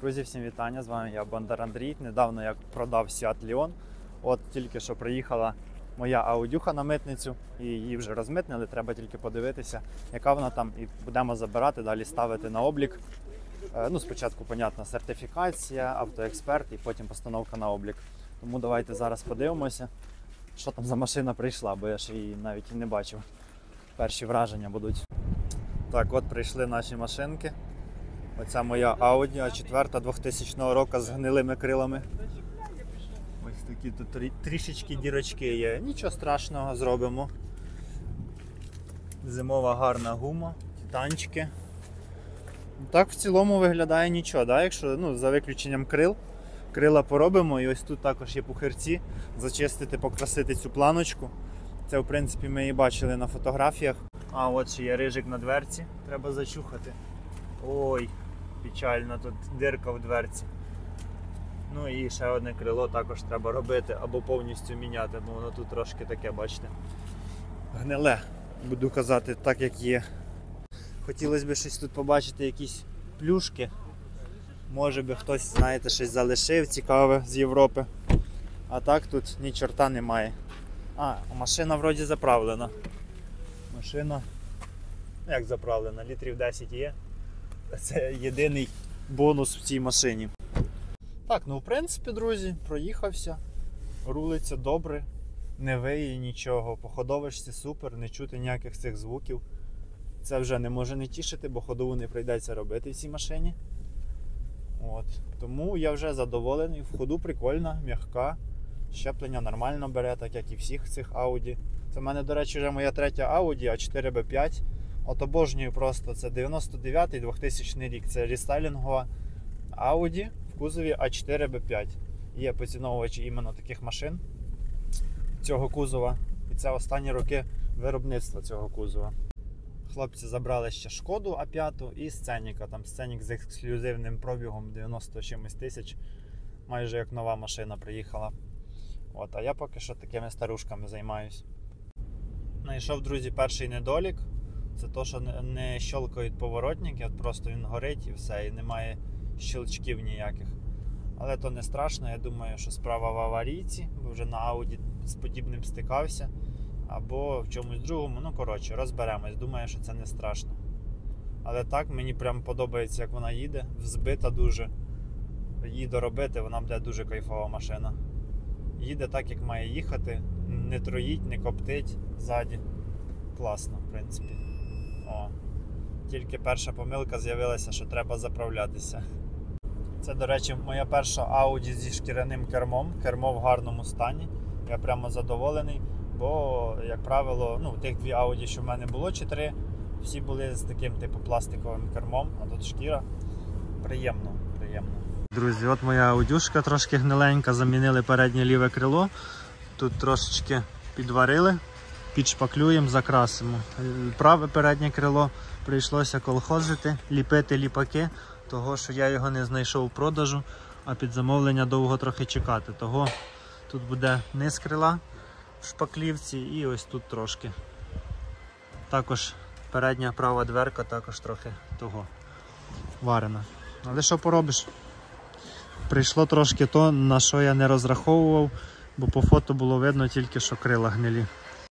Друзі, всім вітання! З вами я Бондар Андрій. Недавно я продав Seat Leon. От тільки що приїхала моя аудюха на митницю і її вже розмитнили. Треба тільки подивитися, яка вона там, і будемо забирати, далі ставити на облік. Е, Ну, спочатку, понятно, сертифікація, автоексперт і потім постановка на облік. Тому давайте зараз подивимося, що там за машина прийшла, бо я ж її навіть і не бачив. Перші враження будуть. Так, от прийшли наші машинки. Оця моя Audi А4 2000 року з гнилими крилами. Ось такі тут трішечки дірочки є. Нічого страшного, зробимо. Зимова гарна гума, титанчики. Так в цілому виглядає нічого, да? якщо ну, за виключенням крил. Крила поробимо і ось тут також є пухирці. Зачистити, покрасити цю планочку. Це, в принципі, ми і бачили на фотографіях. А от ще є рижик на дверці, треба зачухати. Ой, печально, тут дирка в дверці. Ну і ще одне крило також треба робити або повністю міняти, бо воно тут трошки таке, бачите. Гниле, буду казати, так як є. Хотілося б щось тут побачити, якісь плюшки. Може би хтось, знаєте, щось залишив цікаве з Європи. А так тут ні чорта немає. А, машина вроді заправлена. Машина. Як заправлена? Літрів 10 є. Це єдиний бонус в цій машині. Так, ну в принципі, друзі, проїхався. Рулиться добре, не виє нічого. По ходовочці супер, не чути ніяких цих звуків. Це вже не може не тішити, бо ходову не прийдеться робити в цій машині. От. Тому я вже задоволений. В ходу прикольна, м'яка. Щеплення нормально бере, так як і всіх цих Audi. Це в мене, до речі, вже моя третя Audi A4B5. От обожнюю просто це 99-й 2000 рік. Це рестайлінгова Audi в кузові A4B5. Є поціновувачі іменно таких машин цього кузова. І це останні роки виробництва цього кузова. Хлопці забрали ще шкоду А5 і сценіка. Там сценік з ексклюзивним пробігом 90 чимось тисяч. Майже як нова машина приїхала. От, а я поки що такими старушками займаюсь. Знайшов, друзі, перший недолік. Це то, що не, щелкають поворотники, от просто він горить і все, і немає щелчків ніяких. Але то не страшно, я думаю, що справа в аварійці, бо вже на Audi з подібним стикався. Або в чомусь другому. Ну, коротше, розберемось. Думаю, що це не страшно. Але так, мені прям подобається, як вона їде, взбита дуже. Її доробити, вона буде дуже кайфова машина. Їде так, як має їхати, не троїть, не коптить ззаді. Класно, в принципі. О. Тільки перша помилка з'явилася, що треба заправлятися. Це, до речі, моя перша Audi зі шкіряним кермом. Кермо в гарному стані. Я прямо задоволений. Бо, як правило, ну, тих дві Audi, що в мене було, чи три, всі були з таким типу пластиковим кермом, а тут шкіра. Приємно, приємно. Друзі, от моя аудюшка трошки гниленька, замінили переднє ліве крило. Тут трошечки підварили, підшпаклюємо, закрасимо. Праве переднє крило прийшлося колхозити, ліпити ліпаки, того що я його не знайшов в продажу, а під замовлення довго трохи чекати. Того тут буде низ крила в шпаклівці і ось тут трошки. Також передня права дверка також трохи того варена. Але що поробиш? Прийшло трошки то, на що я не розраховував, бо по фото було видно тільки, що крила гнилі.